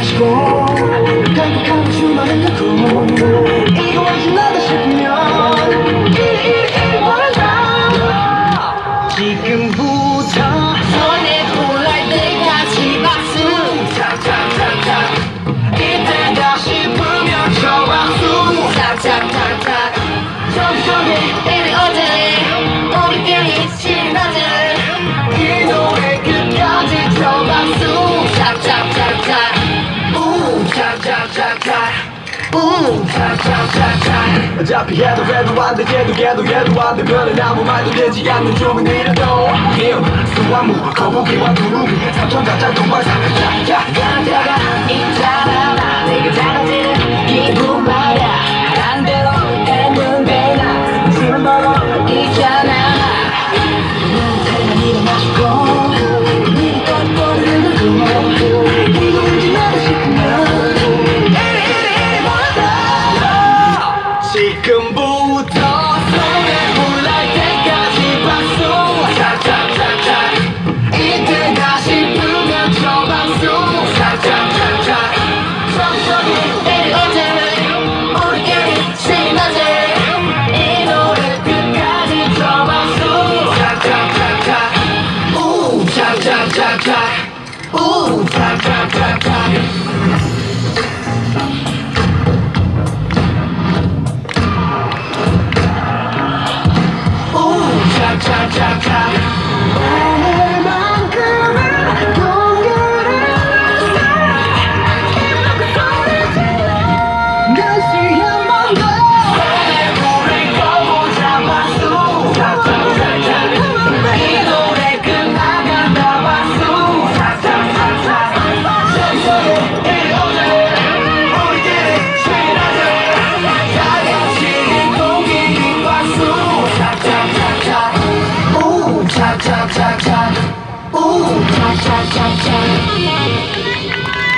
마시고 간곡한 수많은 약혼 이거 완전 나다 싶으면 이리 이리 이리 말한다. 지금부터 손에 골랄 때까지 박수. 탁탁탁탁 이때다 싶으면 저와 수 탁탁탁탁 점점에 음. 어차피 해도 해도 안돼 얘도 얘도 얘도 안돼 별은 아무 말도 되지 않는 주민이라도. 수화무 거북이와 두루미 삼천가짜 동발사 야야야가 있잖아 내가 잘하지는 기분 말야. 한 대로 했는데 나 지금 바로 있잖아. 태양이 일어나주고 미리 떠버리는 그만 지금부터 손에 올랄 때까지 박수. 이때다 싶으면 저 박수. 짝짝짝짝 천천히 내려오자 모르게 이 노래 끝까지 저 박수. Ooh, cha cha cha cha.